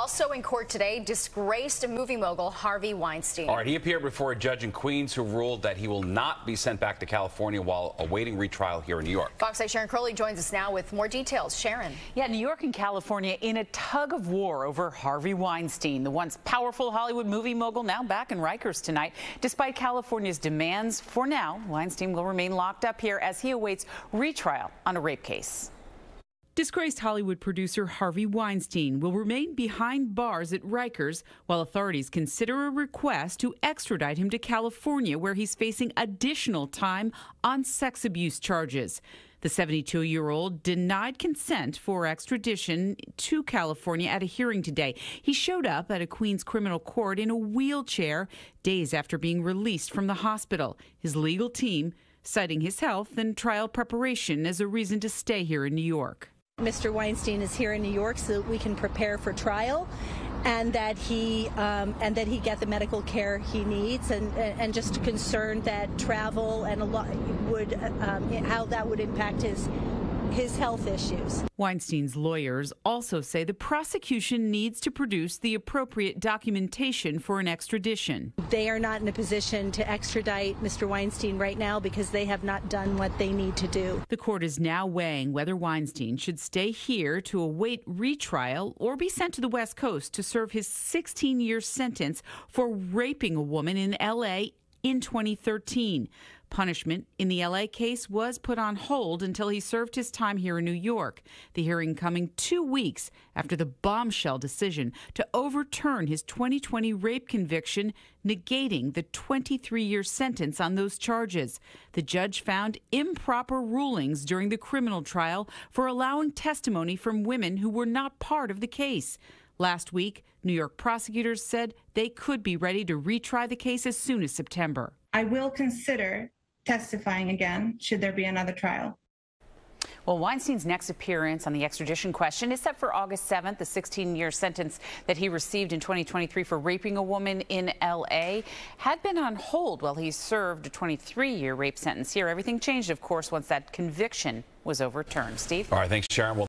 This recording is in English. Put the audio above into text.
Also in court today, disgraced movie mogul Harvey Weinstein. All right, he appeared before a judge in Queens who ruled that he will not be sent back to California while awaiting retrial here in New York. Fox 8 Sharon Crowley joins us now with more details. Sharon. Yeah, New York and California in a tug of war over Harvey Weinstein, the once powerful Hollywood movie mogul now back in Rikers tonight. Despite California's demands, for now, Weinstein will remain locked up here as he awaits retrial on a rape case. Disgraced Hollywood producer Harvey Weinstein will remain behind bars at Rikers while authorities consider a request to extradite him to California, where he's facing additional time on sex abuse charges. The 72 year old denied consent for extradition to California at a hearing today. He showed up at a Queens criminal court in a wheelchair days after being released from the hospital. His legal team citing his health and trial preparation as a reason to stay here in New York. Mr. Weinstein is here in New York so that we can prepare for trial and that he um, and that he get the medical care he needs and and just concerned that travel and a lot would um, how that would impact his his health issues. Weinstein's lawyers also say the prosecution needs to produce the appropriate documentation for an extradition. They are not in a position to extradite Mr. Weinstein right now because they have not done what they need to do. The court is now weighing whether Weinstein should stay here to await retrial or be sent to the West Coast to serve his 16 year sentence for raping a woman in L.A. in 2013. Punishment in the LA case was put on hold until he served his time here in New York. The hearing coming two weeks after the bombshell decision to overturn his 2020 rape conviction, negating the 23 year sentence on those charges. The judge found improper rulings during the criminal trial for allowing testimony from women who were not part of the case. Last week, New York prosecutors said they could be ready to retry the case as soon as September. I will consider testifying again should there be another trial. Well, Weinstein's next appearance on the extradition question is set for August 7th. The 16-year sentence that he received in 2023 for raping a woman in L.A. had been on hold while he served a 23-year rape sentence here. Everything changed, of course, once that conviction was overturned. Steve? All right, thanks, Sharon. Well